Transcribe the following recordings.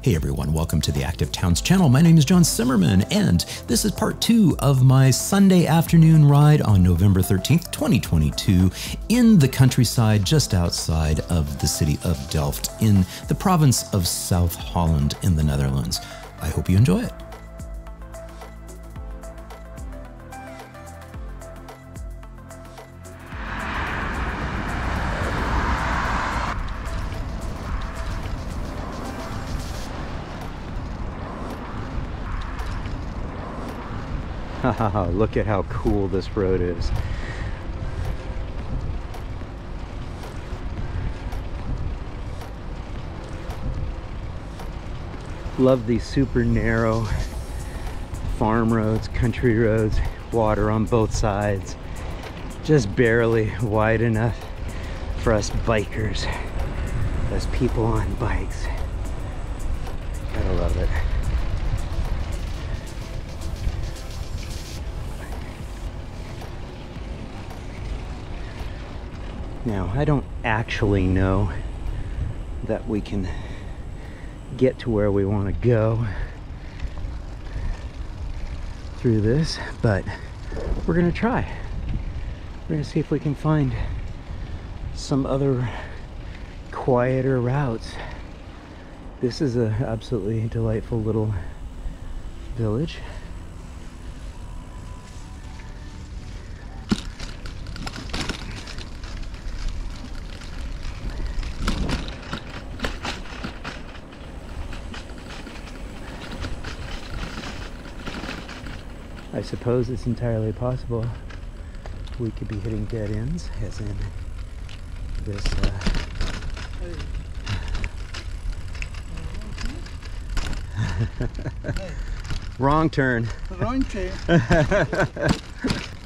Hey everyone, welcome to the Active Towns channel. My name is John Simmerman, and this is part two of my Sunday afternoon ride on November 13th, 2022, in the countryside just outside of the city of Delft in the province of South Holland in the Netherlands. I hope you enjoy it. Look at how cool this road is. Love these super narrow farm roads, country roads, water on both sides. Just barely wide enough for us bikers, us people on bikes. Now, I don't actually know that we can get to where we want to go through this, but we're going to try. We're going to see if we can find some other quieter routes. This is an absolutely delightful little village. I suppose it's entirely possible we could be hitting dead ends, as in this. Uh... Wrong turn. Wrong turn.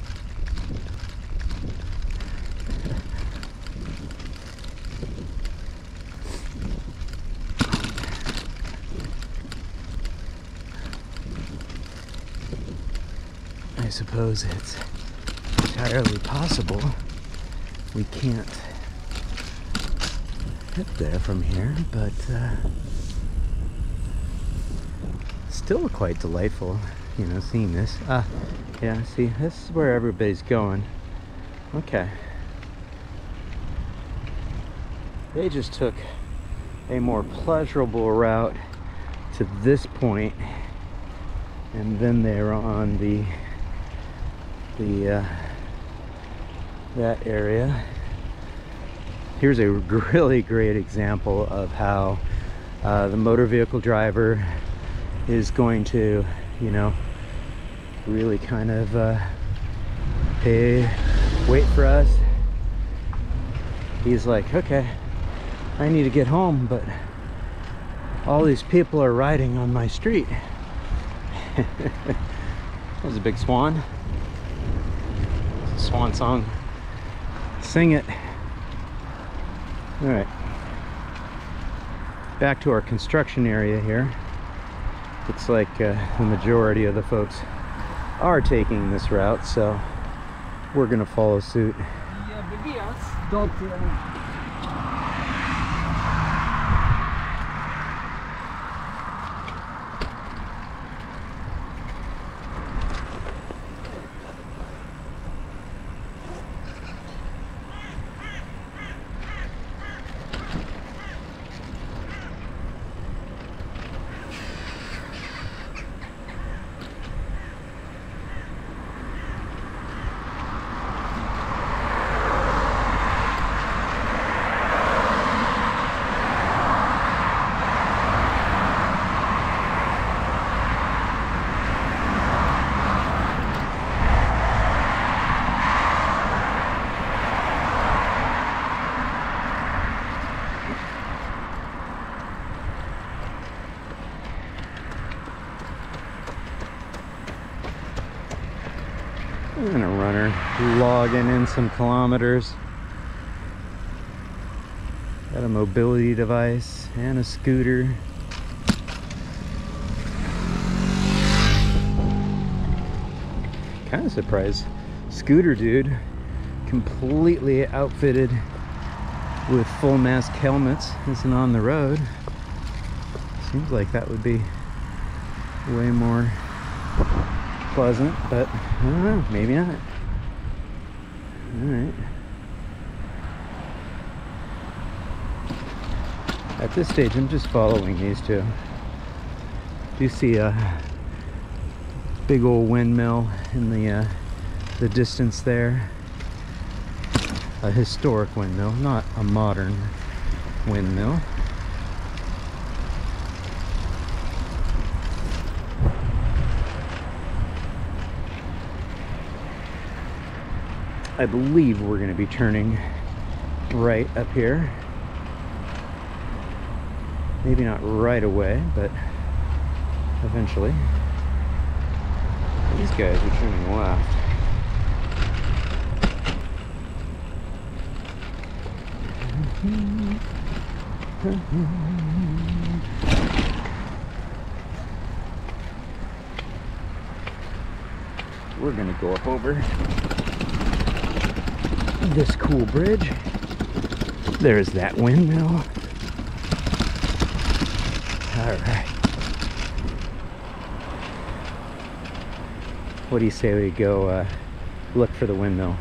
suppose it's entirely possible we can't get there from here, but uh, still quite delightful, you know, seeing this. Ah, yeah, see, this is where everybody's going. Okay. They just took a more pleasurable route to this point, and then they're on the the uh, that area. Here's a really great example of how uh, the motor vehicle driver is going to, you know, really kind of uh, pay, wait for us. He's like, okay, I need to get home, but all these people are riding on my street. There's a big swan swan song. Sing it. All right. Back to our construction area here. Looks like uh, the majority of the folks are taking this route, so we're gonna follow suit. And a runner logging in some kilometers. Got a mobility device and a scooter. Kind of surprised. Scooter dude, completely outfitted with full mask helmets, isn't on the road. Seems like that would be way more pleasant, but I don't know, maybe not. Alright. At this stage, I'm just following these two. Do you see a big old windmill in the uh, the distance there? A historic windmill, not a modern windmill. I believe we're going to be turning right up here. Maybe not right away, but eventually. These guys are turning left. We're gonna go up over this cool bridge. There's that windmill. All right. What do you say we go uh, look for the windmill?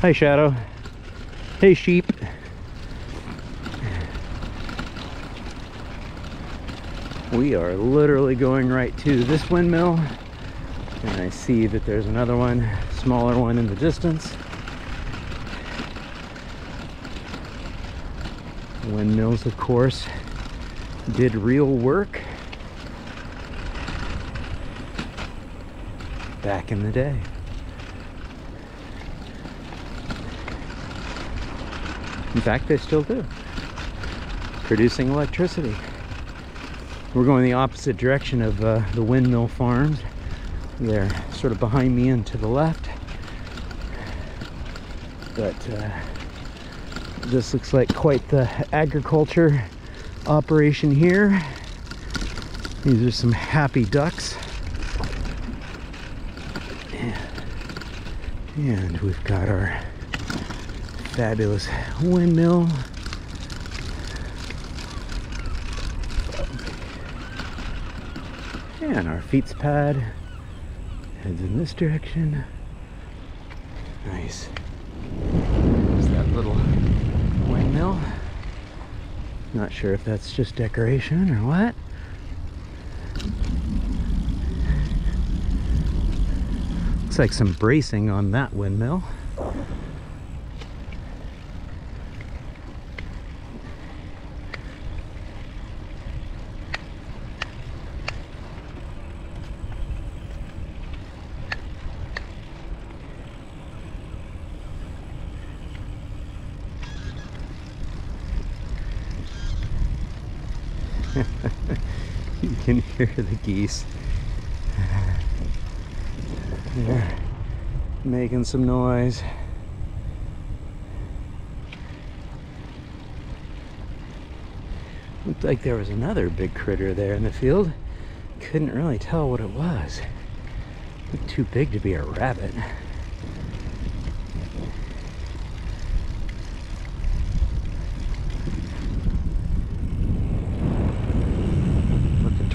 Hi, Shadow. Hey, sheep. We are literally going right to this windmill. And I see that there's another one, smaller one in the distance. Windmills, of course, did real work back in the day. In fact, they still do. Producing electricity. We're going the opposite direction of uh, the windmill farms. They're sort of behind me and to the left. But uh, this looks like quite the agriculture operation here. These are some happy ducks. And we've got our fabulous windmill. And our fietspad heads in this direction. Nice. There's that little windmill. Not sure if that's just decoration or what. Looks like some bracing on that windmill. you can hear the geese. They're making some noise. Looked like there was another big critter there in the field. Couldn't really tell what it was. Looked too big to be a rabbit.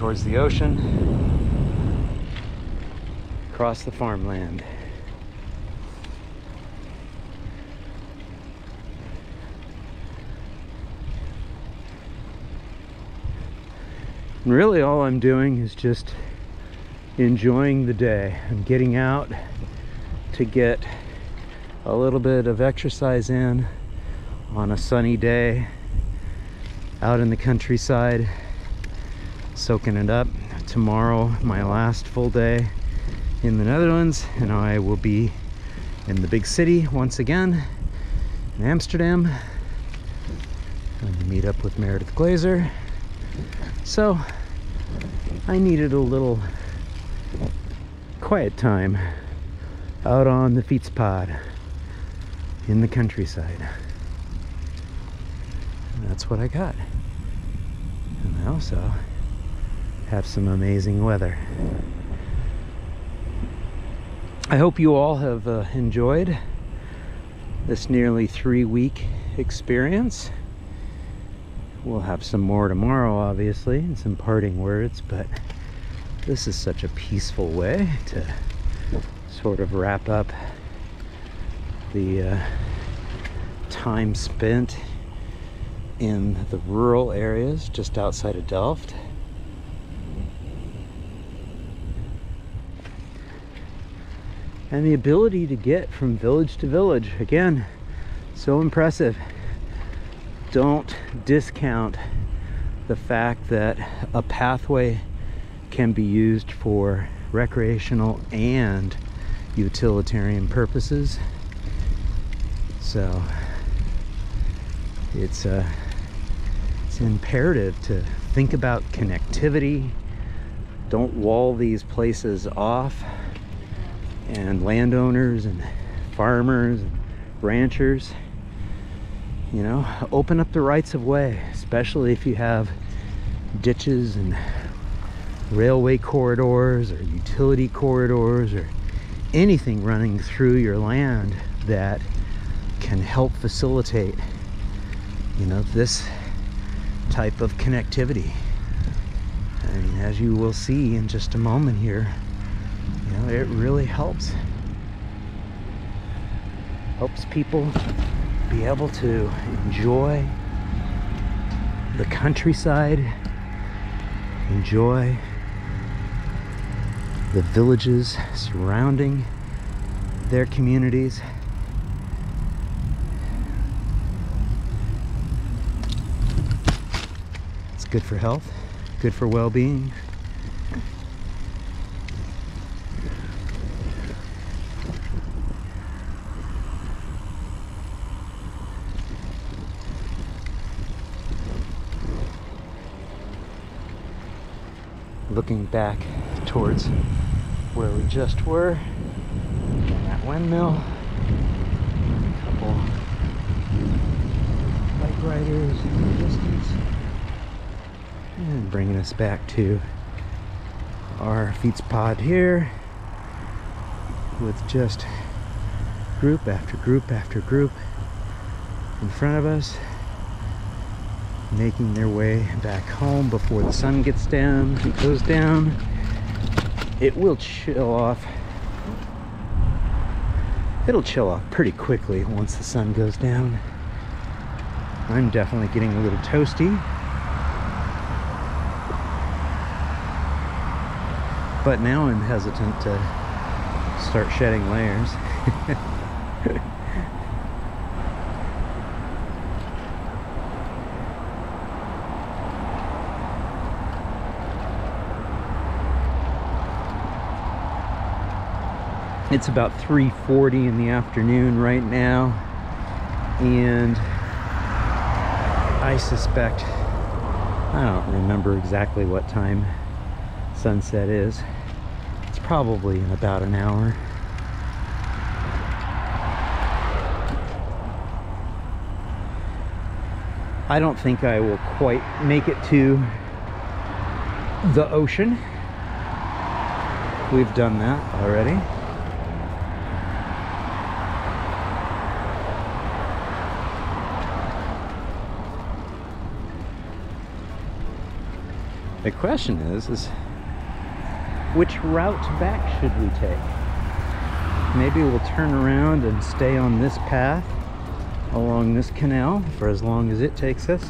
Towards the ocean, across the farmland. And really all I'm doing is just enjoying the day. I'm getting out to get a little bit of exercise in on a sunny day out in the countryside soaking it up. Tomorrow, my last full day in the Netherlands, and I will be in the big city once again in Amsterdam. and meet up with Meredith Glaser. So, I needed a little quiet time out on the Fietspad in the countryside. And that's what I got. And I also have some amazing weather. I hope you all have uh, enjoyed this nearly three week experience. We'll have some more tomorrow, obviously, and some parting words, but this is such a peaceful way to sort of wrap up the uh, time spent in the rural areas just outside of Delft. And the ability to get from village to village, again, so impressive. Don't discount the fact that a pathway can be used for recreational and utilitarian purposes. So it's uh, it's imperative to think about connectivity. Don't wall these places off. And landowners and farmers and ranchers, you know, open up the rights of way, especially if you have ditches and railway corridors or utility corridors or anything running through your land that can help facilitate you know this type of connectivity. Mean as you will see in just a moment here it really helps helps people be able to enjoy the countryside enjoy the villages surrounding their communities. It's good for health, good for well-being. Looking back towards where we just were and that windmill. A couple bike riders in the distance. And bringing us back to our fietspad here with just group after group after group in front of us making their way back home before the sun gets down and goes down. It will chill off. It'll chill off pretty quickly once the sun goes down. I'm definitely getting a little toasty. But now I'm hesitant to start shedding layers It's about 3.40 in the afternoon right now. And I suspect, I don't remember exactly what time sunset is. It's probably in about an hour. I don't think I will quite make it to the ocean. We've done that already. The question is, is which route back should we take? Maybe we'll turn around and stay on this path along this canal for as long as it takes us.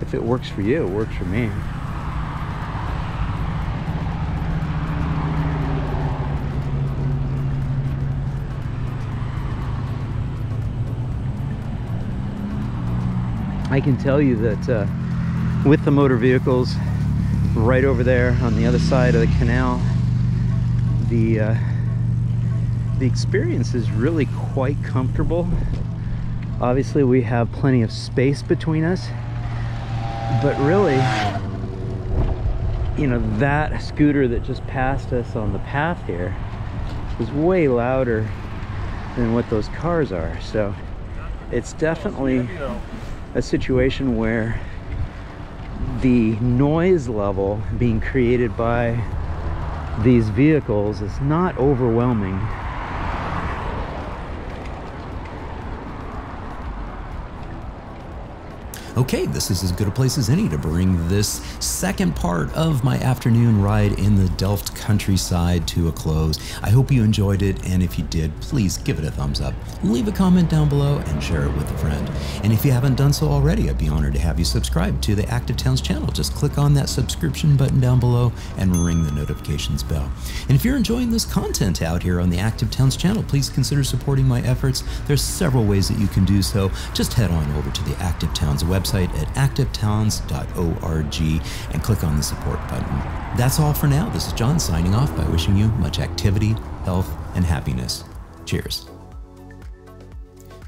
If it works for you, it works for me. I can tell you that uh, with the motor vehicles right over there on the other side of the canal, the uh, the experience is really quite comfortable. Obviously, we have plenty of space between us, but really, you know, that scooter that just passed us on the path here was way louder than what those cars are. So it's definitely a situation where the noise level being created by these vehicles is not overwhelming Okay, this is as good a place as any to bring this second part of my afternoon ride in the Delft countryside to a close. I hope you enjoyed it, and if you did, please give it a thumbs up. Leave a comment down below and share it with a friend. And if you haven't done so already, I'd be honored to have you subscribe to the Active Towns channel. Just click on that subscription button down below and ring the notifications bell. And if you're enjoying this content out here on the Active Towns channel, please consider supporting my efforts. There's several ways that you can do so. Just head on over to the Active Towns website website at activetowns.org and click on the support button. That's all for now. This is John signing off by wishing you much activity, health, and happiness. Cheers.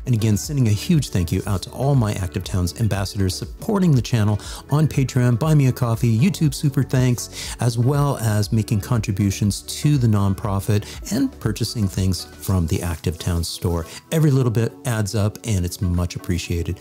And again, sending a huge thank you out to all my Active Towns ambassadors supporting the channel on Patreon, Buy Me a Coffee, YouTube Super Thanks, as well as making contributions to the nonprofit and purchasing things from the Active Towns store. Every little bit adds up and it's much appreciated.